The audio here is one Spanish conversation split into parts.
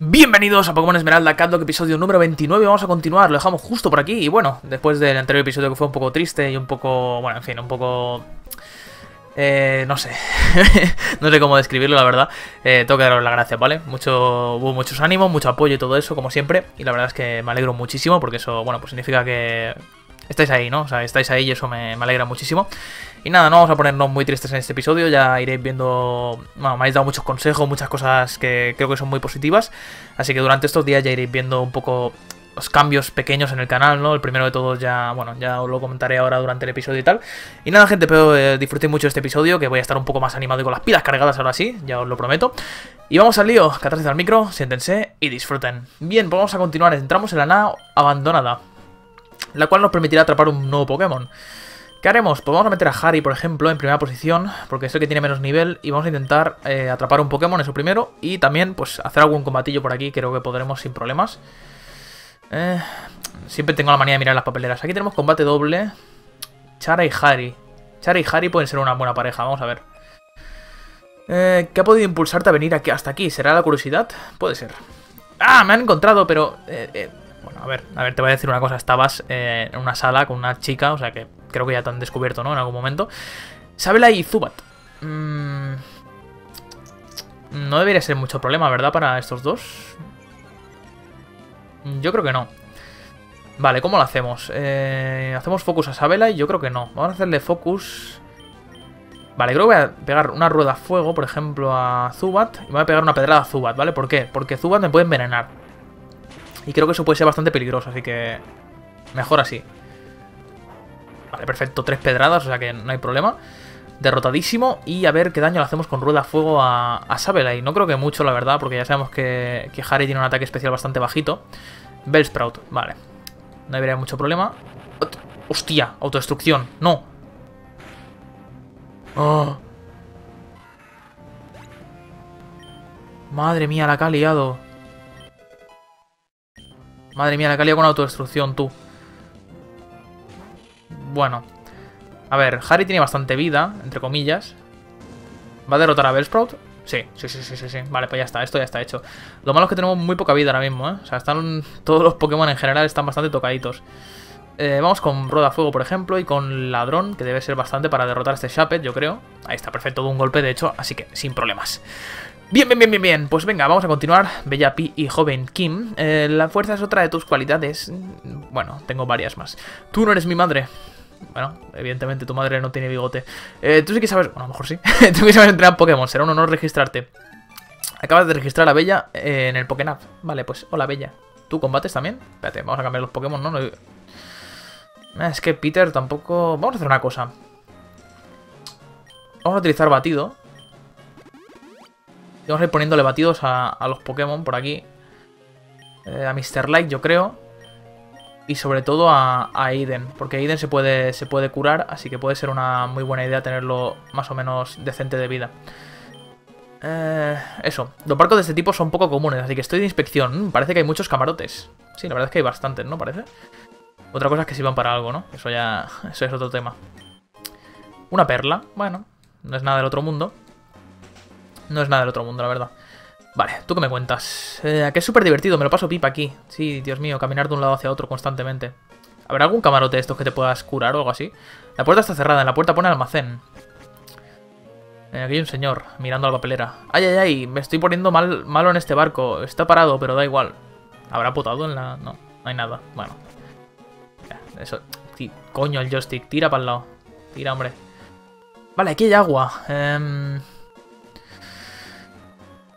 Bienvenidos a Pokémon Esmeralda Catlock, episodio número 29. Vamos a continuar, lo dejamos justo por aquí. Y bueno, después del anterior episodio que fue un poco triste y un poco. Bueno, en fin, un poco. Eh, no sé. no sé cómo describirlo, la verdad. Eh, tengo que daros las gracias, ¿vale? Mucho, muchos ánimos, mucho apoyo y todo eso, como siempre. Y la verdad es que me alegro muchísimo porque eso, bueno, pues significa que estáis ahí, ¿no? O sea, estáis ahí y eso me, me, alegra muchísimo. Y nada, no vamos a ponernos muy tristes en este episodio, ya iréis viendo... Bueno, me habéis dado muchos consejos, muchas cosas que creo que son muy positivas. Así que durante estos días ya iréis viendo un poco los cambios pequeños en el canal, ¿no? El primero de todos ya, bueno, ya os lo comentaré ahora durante el episodio y tal. Y nada, gente, espero eh, disfrutéis mucho este episodio, que voy a estar un poco más animado y con las pilas cargadas ahora sí, ya os lo prometo. Y vamos al lío, catarsis al micro, siéntense y disfruten. Bien, pues vamos a continuar, entramos en la nada abandonada la cual nos permitirá atrapar un nuevo Pokémon. ¿Qué haremos? Pues vamos a meter a Harry, por ejemplo, en primera posición, porque es el que tiene menos nivel, y vamos a intentar eh, atrapar un Pokémon, eso primero, y también, pues, hacer algún combatillo por aquí, creo que podremos sin problemas. Eh, siempre tengo la manía de mirar las papeleras. Aquí tenemos combate doble. Chara y Harry. Chara y Harry pueden ser una buena pareja, vamos a ver. Eh, ¿Qué ha podido impulsarte a venir aquí hasta aquí? ¿Será la curiosidad? Puede ser. ¡Ah! Me han encontrado, pero... Bueno, a ver, a ver, te voy a decir una cosa. Estabas en una sala con una chica, o sea que creo que ya te han descubierto, ¿no? En algún momento. Sabela y Zubat. Mm, no debería ser mucho problema, ¿verdad? Para estos dos. Yo creo que no. Vale, ¿cómo lo hacemos? Eh, ¿Hacemos focus a Sabela? Y yo creo que no. Vamos a hacerle focus... Vale, creo que voy a pegar una rueda a fuego, por ejemplo, a Zubat. Y voy a pegar una pedrada a Zubat, ¿vale? ¿Por qué? Porque Zubat me puede envenenar. Y creo que eso puede ser bastante peligroso, así que... Mejor así. Vale, perfecto. Tres pedradas, o sea que no hay problema. Derrotadísimo. Y a ver qué daño le hacemos con rueda fuego a, a Y No creo que mucho, la verdad, porque ya sabemos que, que Harry tiene un ataque especial bastante bajito. Bellsprout, vale. No debería haber mucho problema. ¡Hostia! Autodestrucción. ¡No! ¡Oh! Madre mía, la que ha liado. Madre mía, la calidad con autodestrucción, tú. Bueno. A ver, Harry tiene bastante vida, entre comillas. ¿Va a derrotar a Bellsprout? Sí, sí, sí, sí, sí, sí. Vale, pues ya está, esto ya está hecho. Lo malo es que tenemos muy poca vida ahora mismo, ¿eh? O sea, están todos los Pokémon en general están bastante tocaditos. Eh, vamos con Roda Fuego, por ejemplo, y con Ladrón, que debe ser bastante para derrotar a este Shapet, yo creo. Ahí está, perfecto, de un golpe, de hecho, así que sin problemas. Bien, bien, bien, bien, bien. Pues venga, vamos a continuar. Bella Pi y joven Kim. Eh, la fuerza es otra de tus cualidades. Bueno, tengo varias más. Tú no eres mi madre. Bueno, evidentemente tu madre no tiene bigote. Eh, tú sí que sabes... Bueno, a lo mejor sí. tú que sabes entrenar Pokémon. Será un honor registrarte. Acabas de registrar a Bella en el Pokénap. Vale, pues hola Bella. ¿Tú combates también? Espérate, vamos a cambiar los Pokémon, ¿no? Eh, es que Peter tampoco... Vamos a hacer una cosa. Vamos a utilizar batido. Vamos a ir poniéndole batidos a, los Pokémon por aquí. Eh, a Mr. Light, yo creo. Y sobre todo a, Aiden. Porque Aiden se puede, se puede curar, así que puede ser una muy buena idea tenerlo más o menos decente de vida. Eh, eso, los barcos de este tipo son poco comunes, así que estoy de inspección. Mm, parece que hay muchos camarotes. Sí, la verdad es que hay bastantes, ¿no? Parece. Otra cosa es que sirvan para algo, ¿no? Eso ya... Eso es otro tema. Una perla, bueno, no es nada del otro mundo. No es nada del otro mundo, la verdad. Vale, ¿tú qué me cuentas? Eh, que es súper divertido, me lo paso pipa aquí. Sí, Dios mío, caminar de un lado hacia otro constantemente. ¿Habrá algún camarote de estos que te puedas curar o algo así? La puerta está cerrada, en la puerta pone almacén. Eh, aquí hay un señor mirando a la papelera. Ay, ay, ay, me estoy poniendo mal, malo en este barco. Está parado, pero da igual. ¿Habrá potado en la...? No, no hay nada. Bueno. Eso... coño, el joystick. Tira para el lado. Tira, hombre. Vale, aquí hay agua. Eh...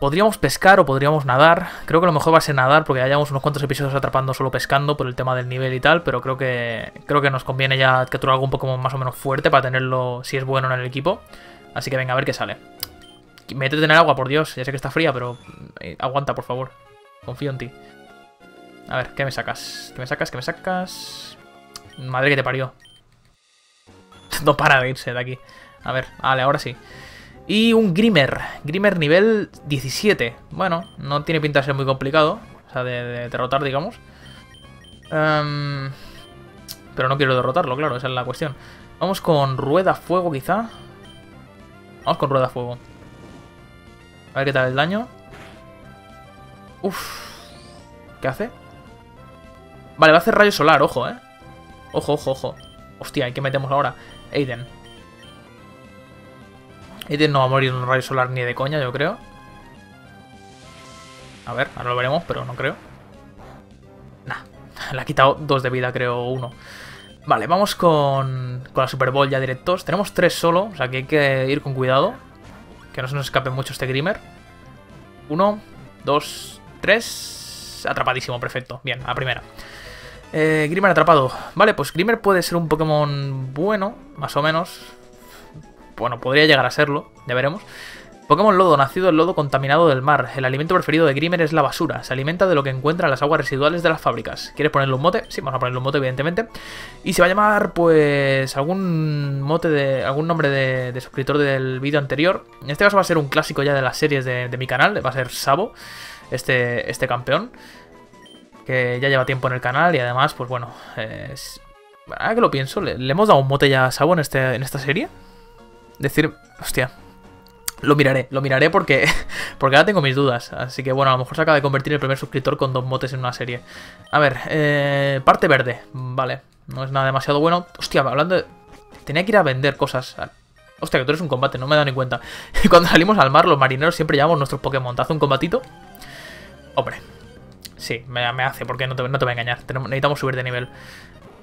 Podríamos pescar o podríamos nadar. Creo que lo mejor va a ser nadar porque ya llevamos unos cuantos episodios atrapando solo pescando por el tema del nivel y tal, pero creo que creo que nos conviene ya capturar algo un poco más o menos fuerte para tenerlo si es bueno en el equipo. Así que venga, a ver qué sale. Métete en el agua, por Dios. Ya sé que está fría, pero eh, aguanta, por favor. Confío en ti. A ver, ¿qué me sacas? ¿Qué me sacas? ¿Qué me sacas? Madre que te parió. no para de irse de aquí. A ver, vale, ahora sí. Y un Grimmer. Grimmer nivel 17. Bueno, no tiene pinta de ser muy complicado. O sea, de, derrotar, digamos. Em, pero no quiero derrotarlo, claro, esa es la cuestión. Vamos con rueda fuego, quizá. Vamos con rueda fuego. A ver qué tal el daño. Uf. ¿Qué hace? Vale, va a hacer rayo solar, ojo, eh. Ojo, ojo, ojo. Hostia, ¿y qué metemos ahora? Aiden. Aiden no va a morir en un rayo solar ni de coña, yo creo. A ver, ahora lo veremos, pero no creo. Nah, le ha quitado dos de vida, creo, uno. Vale, vamos con, con la Super Bowl ya directos. Tenemos tres solo, o sea que hay que ir con cuidado. Que no se nos escape mucho este Grimmer. Uno, dos, tres. Atrapadísimo, perfecto. Bien, a primera. Eh, Grimmer atrapado. Vale, pues Grimmer puede ser un Pokémon bueno, más o menos. Bueno, podría llegar a serlo, ya veremos. Pokémon Lodo, nacido el lodo contaminado del mar. El alimento preferido de Grimmer es la basura. Se alimenta de lo que encuentra en las aguas residuales de las fábricas. ¿Quieres ponerle un mote? Sí, vamos a ponerle un mote, evidentemente. Y se va a llamar, pues, algún mote de. algún nombre de, suscriptor del vídeo anterior. En este caso va a ser un clásico ya de las series de, mi canal. Va a ser Sabo, este, este campeón. Que ya lleva tiempo en el canal y además, pues bueno. Es... Ahora que lo pienso, ¿le, hemos dado un mote ya a Sabo en, este, en esta serie? Decir, hostia, lo miraré, lo miraré porque, porque ahora tengo mis dudas. Así que bueno, a lo mejor se acaba de convertir el primer suscriptor con dos motes en una serie. A ver, eh, parte verde. Vale, no es nada demasiado bueno. Hostia, hablando de... Tenía que ir a vender cosas. Hostia, que tú eres un combate, no me he dado ni cuenta. Cuando salimos al mar, los marineros siempre llevamos nuestros Pokémon. ¿Te hace un combatito? Hombre, sí, me, hace, porque no te, no te voy a engañar. necesitamos subir de nivel.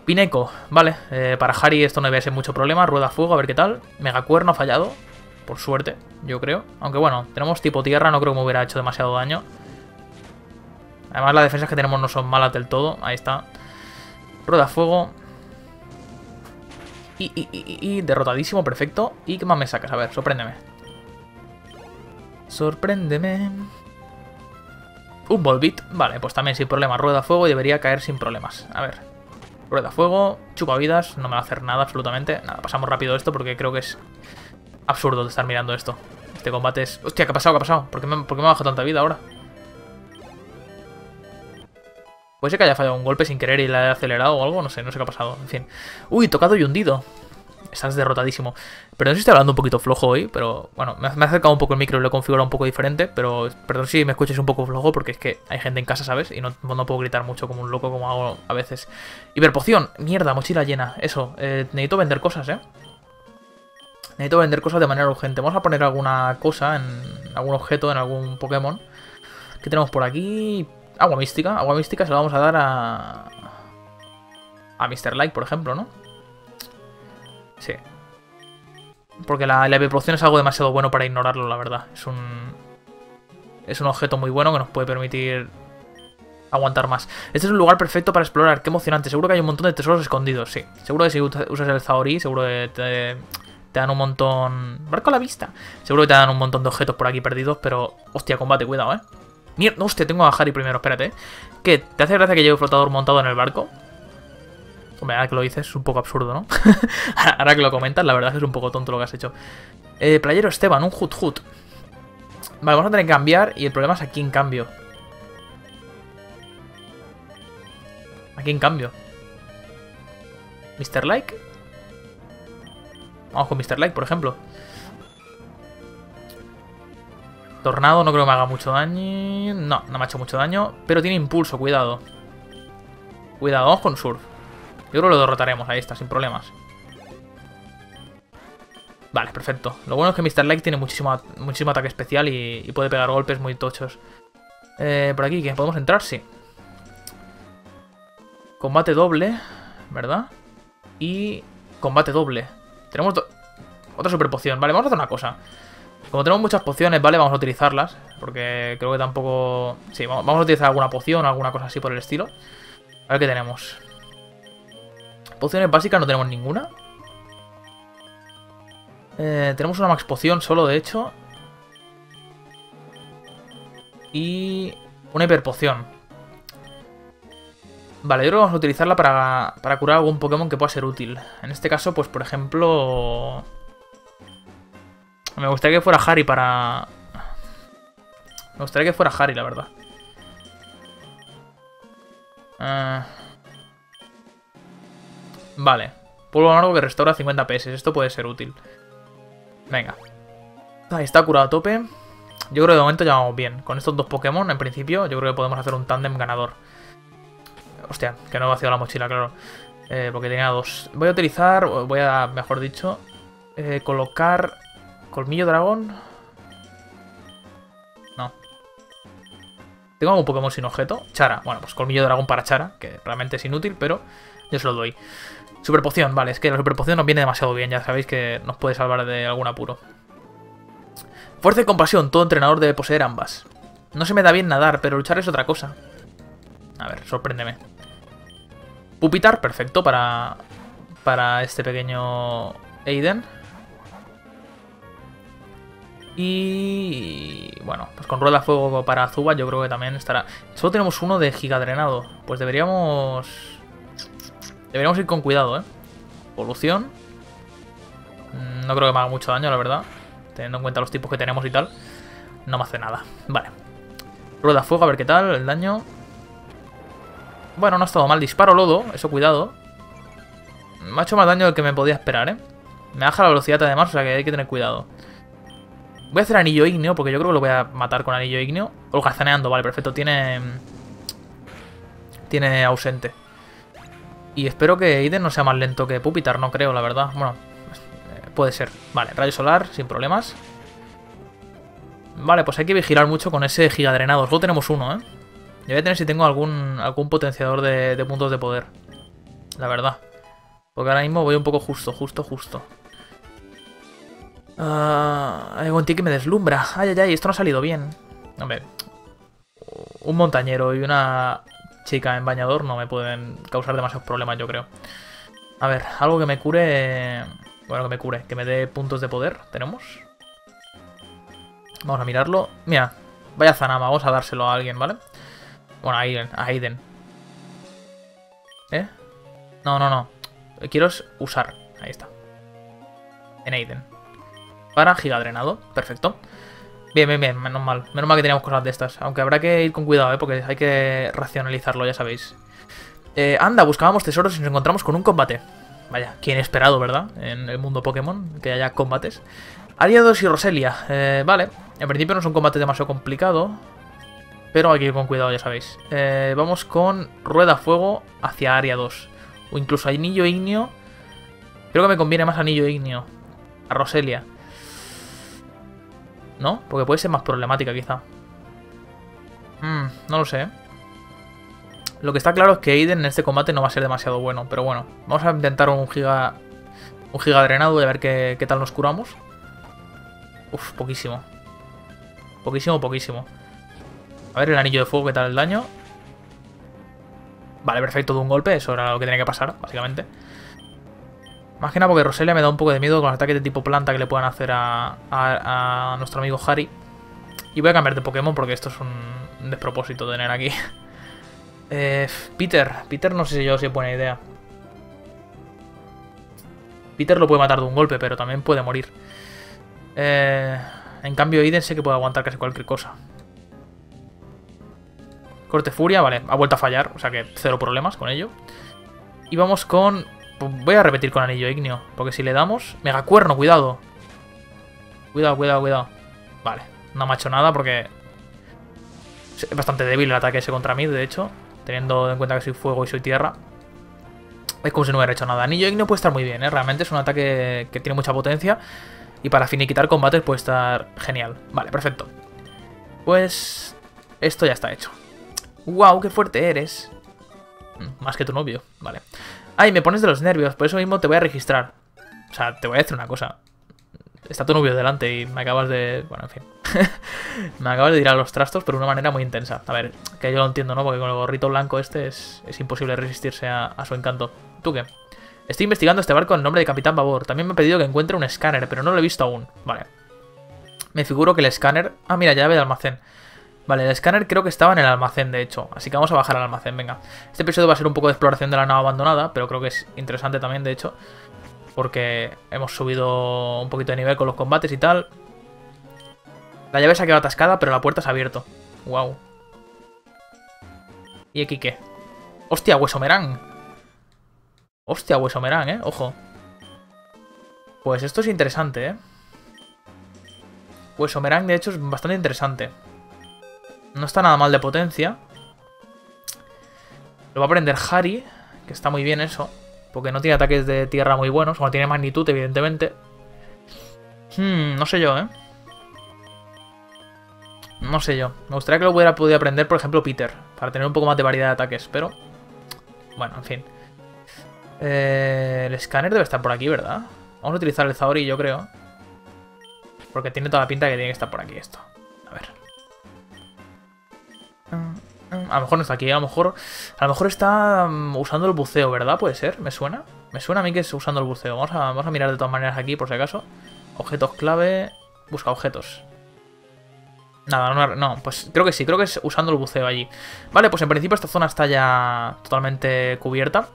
Pineco, vale. Eh, para Harry esto no debe ser mucho problema. Rueda fuego, a ver qué tal. Megacuerno ha fallado por suerte, yo creo. Aunque bueno, tenemos tipo tierra, no creo que me hubiera hecho demasiado daño. Además las defensas que tenemos no son malas del todo, ahí está. Rueda fuego. Y, y, y, derrotadísimo, perfecto. ¿Y qué más me sacas? A ver, sorpréndeme. Sorpréndeme. Un Volbit. Vale, pues también sin problema. Rueda fuego y debería caer sin problemas. A ver. Rueda fuego, chupa vidas, no me va a hacer nada absolutamente. Nada, pasamos rápido esto porque creo que es absurdo de estar mirando esto. Este combate es... Hostia, ¿qué ha pasado? ¿Qué ha pasado? ¿Por qué me, ¿por qué me ha bajado tanta vida ahora? Puede ser que haya fallado un golpe sin querer y la haya acelerado o algo, no sé, no sé qué ha pasado. En fin. Uy, tocado y hundido. Estás derrotadísimo. Sé si estoy hablando un poquito flojo hoy, pero bueno, me, ha acercado un poco el micro y lo he configurado un poco diferente, pero perdón si me escuches un poco flojo porque es que hay gente en casa, ¿sabes? Y no, no puedo gritar mucho como un loco como hago a veces. Hiperpoción, mierda, mochila llena, eso. Eh, necesito vender cosas, ¿eh? Necesito vender cosas de manera urgente. Vamos a poner alguna cosa en algún objeto, en algún Pokémon. ¿Qué tenemos por aquí? Agua mística. Agua mística se la vamos a dar a... A Mr. Light, por ejemplo, ¿no? Sí. Porque la, la es algo demasiado bueno para ignorarlo, la verdad. Es un... Es un objeto muy bueno que nos puede permitir aguantar más. Este es un lugar perfecto para explorar, qué emocionante. Seguro que hay un montón de tesoros escondidos, sí. Seguro que si usas el Zaori, seguro que te, te dan un montón... Barco a la vista. Seguro que te dan un montón de objetos por aquí perdidos, pero... Hostia, combate, cuidado, ¿eh? Mierda, hostia, tengo a Harry primero, espérate. ¿eh? ¿Qué? ¿Te hace gracia que lleve flotador montado en el barco? Hombre, ahora que lo dices es un poco absurdo, ¿no? ahora que lo comentas, la verdad es un poco tonto lo que has hecho. Eh, playero Esteban, un hut hut. Vale, vamos a tener que cambiar y el problema es aquí en cambio. Aquí en cambio. ¿Mr. Like? Vamos con Mr. Light, por ejemplo. Tornado no creo que me haga mucho daño. No, no me ha hecho mucho daño. Pero tiene impulso, cuidado. Cuidado, vamos con Surf. Yo creo que lo derrotaremos, ahí está, sin problemas. Vale, perfecto. Lo bueno es que Mr. Light tiene muchísimo, muchísimo ataque especial y, puede pegar golpes muy tochos. Eh, por aquí, ¿qué? ¿Podemos entrar? Sí. Combate doble, ¿verdad? Y combate doble. Tenemos otra super poción. Vale, vamos a hacer una cosa. Como tenemos muchas pociones, ¿vale? Vamos a utilizarlas. Porque creo que tampoco... Sí, vamos a utilizar alguna poción o alguna cosa así por el estilo. A ver qué tenemos. Pociones básicas no tenemos ninguna. Eh, tenemos una max poción solo, de hecho. Y una hiperpoción. Vale, yo creo que vamos a utilizarla para, para curar algún Pokémon que pueda ser útil. En este caso, pues por ejemplo... Me gustaría que fuera Harry para... Me gustaría que fuera Harry, la verdad. Uh... Vale. Polvo amargo que restaura 50 PS. Esto puede ser útil. Venga. Ahí está curado a tope. Yo creo que de momento ya vamos bien. Con estos dos Pokémon, en principio, yo creo que podemos hacer un tándem ganador. Hostia, que no he vaciado la mochila, claro. Eh, porque tenía dos. Voy a utilizar, voy a, mejor dicho, eh, colocar colmillo dragón. No. Tengo algún Pokémon sin objeto. Chara. Bueno, pues colmillo dragón para Chara, que realmente es inútil, pero yo se lo doy. Super poción, vale, es que la super poción nos viene demasiado bien, ya sabéis que nos puede salvar de algún apuro. Fuerza y compasión, todo entrenador debe poseer ambas. No se me da bien nadar, pero luchar es otra cosa. A ver, sorpréndeme. Pupitar, perfecto para, para este pequeño Aiden. Y bueno, pues con rueda fuego para Zuba yo creo que también estará... Solo tenemos uno de gigadrenado. Pues deberíamos... Deberíamos ir con cuidado, ¿eh? Evolución. Mm, no creo que me haga mucho daño, la verdad. Teniendo en cuenta los tipos que tenemos y tal. No me hace nada. Vale. Rueda fuego, a ver qué tal, el daño. Bueno, no ha estado mal. Disparo lodo, eso cuidado. Me ha hecho más daño del que me podía esperar, ¿eh? Me baja la velocidad además, o sea que hay que tener cuidado. Voy a hacer anillo igneo, porque yo creo que lo voy a matar con anillo igneo. O cazaneando, vale, perfecto. Tiene... Tiene ausente. Y espero que Aiden no sea más lento que Pupitar, no creo, la verdad. Bueno, Puede ser. Vale, rayo solar, sin problemas. Vale, pues hay que vigilar mucho con ese gigadrenado. Solo tenemos uno, ¿eh? Yo voy a tener si tengo algún, algún potenciador de, puntos de poder. La verdad. Porque ahora mismo voy un poco justo, justo, justo. Uh, hay un tío que me deslumbra. Ay, ay, ay, esto no ha salido bien. Hombre, un montañero y una chica en bañador no me pueden causar demasiados problemas, yo creo. A ver, algo que me cure... Bueno, que me cure, que me dé puntos de poder. ¿Tenemos? Vamos a mirarlo. Mira, vaya Zanama, vamos a dárselo a alguien, ¿vale? Bueno, a Aiden. A Aiden. ¿Eh? No, no, no. Quiero usar. Ahí está. En Aiden. Para gigadrenado. Perfecto. Bien, bien, bien. Menos mal. Menos mal que teníamos cosas de estas. Aunque habrá que ir con cuidado, ¿eh? Porque hay que racionalizarlo, ya sabéis. Eh, anda, buscábamos tesoros y nos encontramos con un combate. Vaya, qué esperado, ¿verdad? En el mundo Pokémon, que haya combates. Ariados y Roselia. Eh, vale, en principio no es un combate demasiado complicado. Pero hay que ir con cuidado, ya sabéis. Eh, vamos con Rueda Fuego hacia Área 2. O incluso Anillo Ignio. Creo que me conviene más Anillo Ignio. A Roselia. ¿No? Porque puede ser más problemática, quizá. Hmm, no lo sé. Lo que está claro es que Aiden en este combate no va a ser demasiado bueno, pero bueno, vamos a intentar un giga un giga drenado y a ver qué, qué tal nos curamos. Uf, poquísimo. Poquísimo, poquísimo. A ver el anillo de fuego, qué tal el daño. Vale, perfecto, de un golpe, eso era lo que tenía que pasar, básicamente. Más que nada porque Roselia me da un poco de miedo con los ataques de tipo planta que le puedan hacer a, a, nuestro amigo Harry. Y voy a cambiar de Pokémon porque esto es un despropósito tener aquí. Eh, Peter. Peter no sé si yo si es buena idea. Peter lo puede matar de un golpe, pero también puede morir. Eh, en cambio, Iden sé que puede aguantar casi cualquier cosa. Corte Furia, vale, ha vuelto a fallar, o sea que cero problemas con ello. Y vamos con... Voy a repetir con Anillo Ignio, porque si le damos... Mega Cuerno, cuidado. Cuidado, cuidado, cuidado. Vale, no me ha hecho nada porque... Es bastante débil el ataque ese contra mí, de hecho teniendo en cuenta que soy fuego y soy tierra. Es como si no hubiera hecho nada. Anillo Igneo puede estar muy bien, ¿eh? Realmente es un ataque que tiene mucha potencia. Y para finiquitar combates puede estar genial. Vale, perfecto. Pues... Esto ya está hecho. ¡Wow! ¡Qué fuerte eres! Mm, más que tu novio, vale. Ay, me pones de los nervios, por eso mismo te voy a registrar. O sea, te voy a decir una cosa. Está tu novio delante y me acabas de... Bueno, en fin. me acabas de tirar los trastos, pero de una manera muy intensa. A ver, que yo lo entiendo, ¿no? Porque con el gorrito blanco este es, imposible resistirse a, su encanto. ¿Tú qué? Estoy investigando este barco en nombre de Capitán Babor. También me ha pedido que encuentre un escáner, pero no lo he visto aún. Vale. Me figuro que el escáner... Ah, mira, llave de almacén. Vale, el escáner creo que estaba en el almacén, de hecho. Así que vamos a bajar al almacén, venga. Este episodio va a ser un poco de exploración de la nave abandonada, pero creo que es interesante también, de hecho. Porque hemos subido un poquito de nivel con los combates y tal. La llave se ha quedado atascada, pero la puerta se ha abierto. Wow. ¿Y aquí qué? ¡Hostia, Huesomerán! ¡Hostia, Huesomerán, eh! Ojo. Pues esto es interesante, ¿eh? Omerang, de hecho, es bastante interesante. No está nada mal de potencia. Lo va a aprender Harry, que está muy bien eso. Porque no tiene ataques de tierra muy buenos. Bueno, tiene magnitud, evidentemente. Hmm, no sé yo, ¿eh? No sé yo. Me gustaría que lo hubiera podido aprender, por ejemplo, Peter. Para tener un poco más de variedad de ataques, pero... Bueno, en fin. Eh, el escáner debe estar por aquí, ¿verdad? Vamos a utilizar el Zaori, yo creo. Porque tiene toda la pinta que tiene que estar por aquí esto. A lo mejor no está aquí, a lo mejor... A lo mejor está mm, usando el buceo, ¿verdad? Puede ser, ¿me suena? Me suena a mí que es usando el buceo. Vamos a, vamos a mirar de todas maneras aquí, por si acaso. Objetos clave... Busca objetos. Nada, no, no, pues creo que sí, creo que es usando el buceo allí. Vale, pues en principio esta zona está ya totalmente cubierta.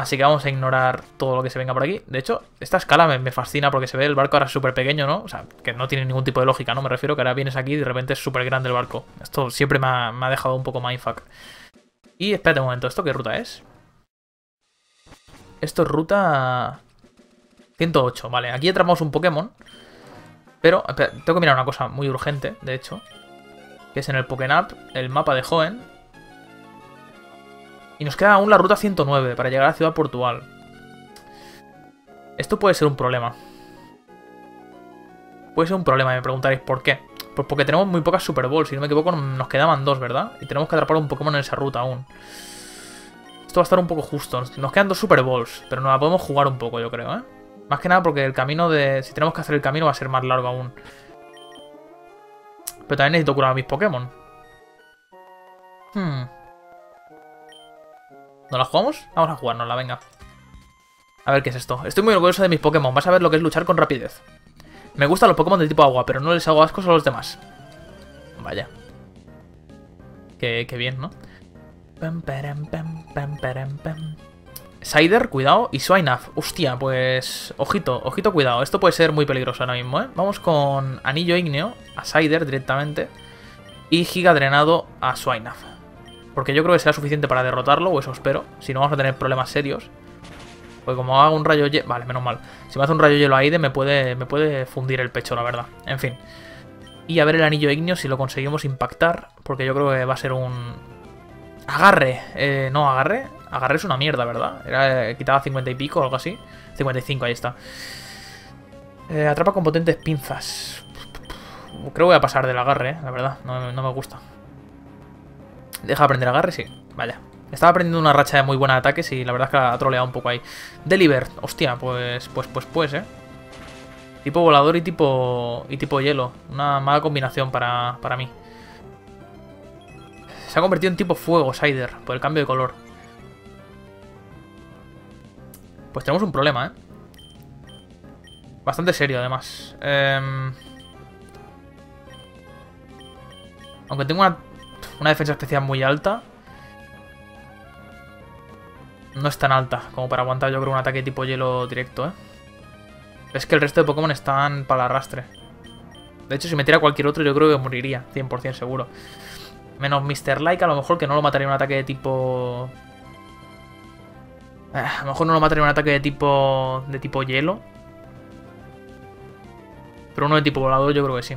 Así que vamos a ignorar todo lo que se venga por aquí. De hecho, esta escala me, fascina porque se ve el barco ahora súper pequeño, ¿no? O sea, que no tiene ningún tipo de lógica, ¿no? Me refiero que ahora vienes aquí y de repente es súper grande el barco. Esto siempre me ha, dejado un poco mindfuck. Y espérate un momento, ¿esto qué ruta es? Esto es ruta... 108, vale. Aquí atrapamos un Pokémon. Pero, tengo que mirar una cosa muy urgente, de hecho. Que es en el Pokénap, el mapa de Hoenn. Y nos queda aún la ruta 109 para llegar a ciudad portual. Esto puede ser un problema. Puede ser un problema, me preguntaréis por qué. Pues porque tenemos muy pocas Super Balls, si no me equivoco nos quedaban dos, ¿verdad? Y tenemos que atrapar un Pokémon en esa ruta aún. Esto va a estar un poco justo. Nos quedan dos Super Balls, pero nos la podemos jugar un poco, yo creo, ¿eh? Más que nada porque el camino de... Si tenemos que hacer el camino va a ser más largo aún. Pero también necesito curar a mis Pokémon. Hmm. ¿No la jugamos? Vamos a jugárnosla, venga. A ver qué es esto. Estoy muy orgulloso de mis Pokémon. Vas a ver lo que es luchar con rapidez. Me gustan los Pokémon de tipo agua, pero no les hago ascos a los demás. Vaya. Qué, bien, ¿no? Sider, cuidado. Y Swinaf. Hostia, pues... Ojito, ojito, cuidado. Esto puede ser muy peligroso ahora mismo, ¿eh? Vamos con Anillo Ígneo a Sider directamente. Y Giga Drenado a Swinaf. Porque yo creo que será suficiente para derrotarlo, o eso espero. Si no, vamos a tener problemas serios. Porque como hago un rayo hielo... Vale, menos mal. Si me hace un rayo hielo Aide me puede, me puede fundir el pecho, la verdad. En fin. Y a ver el anillo igneo si lo conseguimos impactar. Porque yo creo que va a ser un... Agarre. Eh, no, agarre. Agarre es una mierda, ¿verdad? Era, eh, quitaba 50 y pico o algo así. 55, ahí está. Eh, atrapa con potentes pinzas. Creo que voy a pasar del agarre, la verdad. No, me gusta. ¿Deja de aprender agarre? Sí. Vaya. Estaba aprendiendo una racha de muy buenos ataques y la verdad es que ha troleado un poco ahí. Deliver. Hostia, pues, pues, pues, pues, eh. Tipo volador y tipo, y tipo hielo. Una mala combinación para, para mí. Se ha convertido en tipo fuego, Sider, por el cambio de color. Pues tenemos un problema, ¿eh? Bastante serio, además. Em, aunque tengo una, una defensa especial muy alta. No es tan alta como para aguantar yo creo un ataque tipo hielo directo, ¿eh? Es que el resto de Pokémon están para el arrastre. De hecho, si metiera cualquier otro yo creo que moriría, 100% seguro. Menos Mr. Like, a lo mejor que no lo mataría un ataque de tipo eh, a lo mejor no lo mataría un ataque de tipo de tipo hielo. Pero uno de tipo volador yo creo que sí.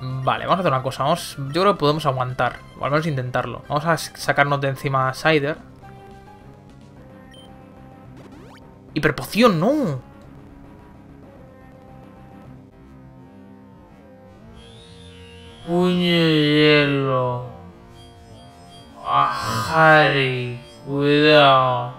Vale, vamos a hacer una cosa. Vamos, yo creo que podemos aguantar. O al menos intentarlo. Vamos a sacarnos de encima a Sider. Hiperpoción, no. Puño hielo. Harry, cuidado.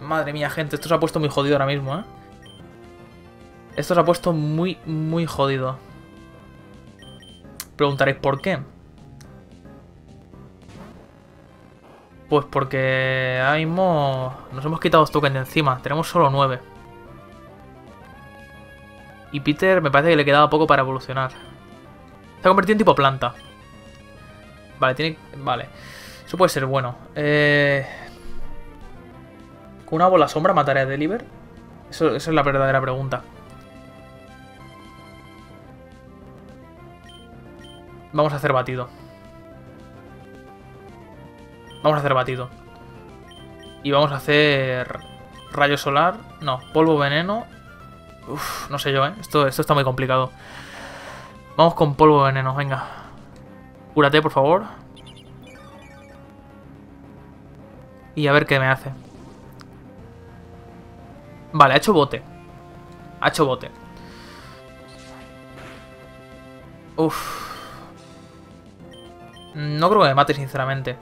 Madre mía, gente, esto se ha puesto muy jodido ahora mismo, ¿eh? Esto se ha puesto muy, muy jodido. Preguntaréis, ¿por qué? Pues porque ahora mismo nos hemos quitado dos tokens de encima. Tenemos solo nueve. Y Peter me parece que le quedaba poco para evolucionar. Se ha convertido en tipo planta. Vale, tiene... Vale. Eso puede ser bueno. Eh... ¿Con una bola sombra mataré a Deliver? Eso, esa es la verdadera pregunta. Vamos a hacer batido. Vamos a hacer batido. Y vamos a hacer... Rayo solar. No, polvo veneno. Uf, no sé yo, ¿eh? Esto, esto está muy complicado. Vamos con polvo veneno, venga. Cúrate, por favor. Y a ver qué me hace. Vale, ha hecho bote. Ha hecho bote. Uf. No creo que me mate, sinceramente.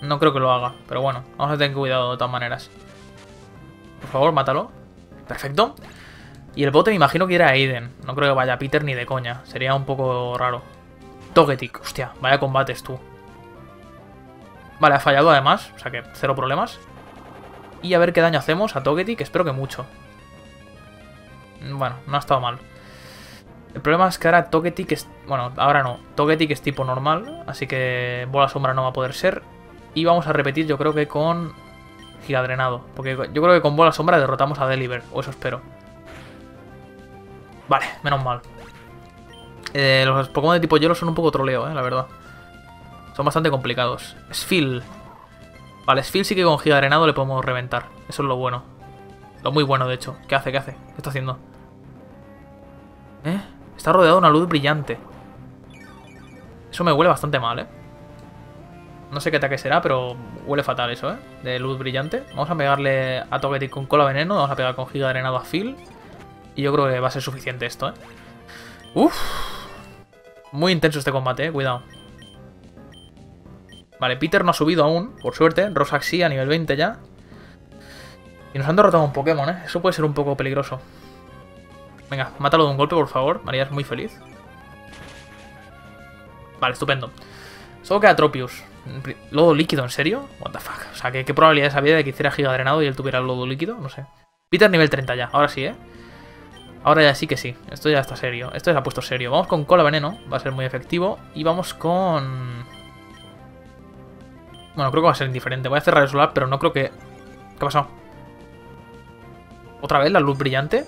No creo que lo haga, pero bueno, vamos a tener cuidado de todas maneras. Por favor, mátalo. Perfecto. Y el bote me imagino que era Aiden. No creo que vaya Peter ni de coña. Sería un poco raro. Togetic, hostia, vaya combates tú. Vale, ha fallado además, o sea que cero problemas. Y a ver qué daño hacemos a Togetic, espero que mucho. Bueno, no ha estado mal. El problema es que ahora Togetic es... Bueno, ahora no. Togetic es tipo normal, así que bola sombra no va a poder ser. Y vamos a repetir yo creo que con Gigadrenado. Porque yo creo que con bola sombra derrotamos a Deliver, o eso espero. Vale, menos mal. Eh, los Pokémon de tipo hielo son un poco troleo, eh, la verdad. Son bastante complicados. Sphil. Vale, Sphil sí que con Giga Drenado le podemos reventar. Eso es lo bueno. Lo muy bueno, de hecho. ¿Qué hace? ¿Qué hace? ¿Qué está haciendo? ¿Eh? Está rodeado de una luz brillante. Eso me huele bastante mal, ¿eh? No sé qué ataque será, pero huele fatal eso, ¿eh? De luz brillante. Vamos a pegarle a Togetic con cola veneno. Vamos a pegar con Giga Drenado a Phil. Y yo creo que va a ser suficiente esto, ¿eh? Uf. Muy intenso este combate, ¿eh? Cuidado. Vale, Peter no ha subido aún, por suerte. Rosax sí, a nivel 20 ya. Y nos han derrotado un Pokémon, ¿eh? Eso puede ser un poco peligroso. Venga, mátalo de un golpe, por favor. María es muy feliz. Vale, estupendo. Solo queda Tropius. ¿Lodo líquido, en serio? What the fuck. O sea, ¿qué, probabilidades había de que hiciera giga drenado y él tuviera el lodo líquido? No sé. Peter nivel 30 ya. Ahora sí, ¿eh? Ahora ya sí que sí. Esto ya está serio. Esto ya se ha puesto serio. Vamos con cola veneno. Va a ser muy efectivo. Y vamos con... Bueno, creo que va a ser indiferente. Voy a cerrar el solar, pero no creo que... ¿Qué ha pasado? ¿Otra vez la luz brillante?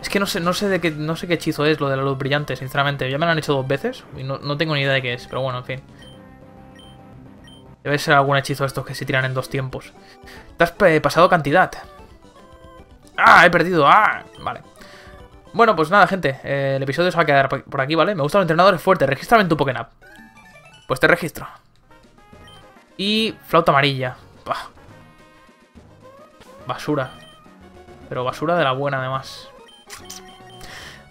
Es que no sé, no sé de qué, no sé qué hechizo es lo de la luz brillante, sinceramente. Ya me lo han hecho dos veces y no, no tengo ni idea de qué es, pero bueno, en fin. Debe ser algún hechizo de estos que se tiran en dos tiempos. Te has pasado cantidad. ¡Ah! He perdido. ¡Ah! Vale. Bueno, pues nada, gente. Eh, el episodio se va a quedar por aquí, ¿vale? Me gustan los entrenadores fuertes. Regístrame en tu Pokénap. Pues te registro. Y flauta amarilla. Basura. Pero basura de la buena, además.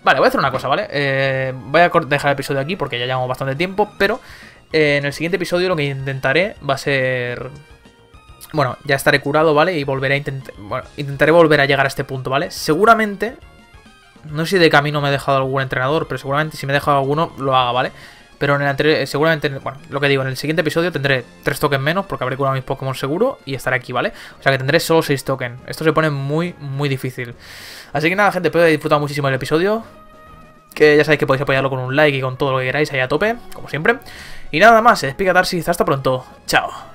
Vale, voy a hacer una cosa, ¿vale? Eh, voy a dejar el episodio aquí porque ya llevamos bastante tiempo, pero en el siguiente episodio lo que intentaré va a ser... Bueno, ya estaré curado, ¿vale? Y volveré a intentar... Bueno, intentaré volver a llegar a este punto, ¿vale? Seguramente... No sé si de camino me he dejado algún entrenador, pero seguramente si me he dejado alguno lo haga, ¿vale? Pero en el anterior, eh, seguramente, bueno, lo que digo, en el siguiente episodio tendré 3 tokens menos porque habré curado mis Pokémon seguro y estaré aquí, ¿vale? O sea que tendré solo 6 tokens. Esto se pone muy, muy difícil. Así que nada, gente, espero que hayáis disfrutado muchísimo el episodio. Que ya sabéis que podéis apoyarlo con un like y con todo lo que queráis ahí a tope, como siempre. Y nada más, se despide Tarsis, hasta pronto. Chao.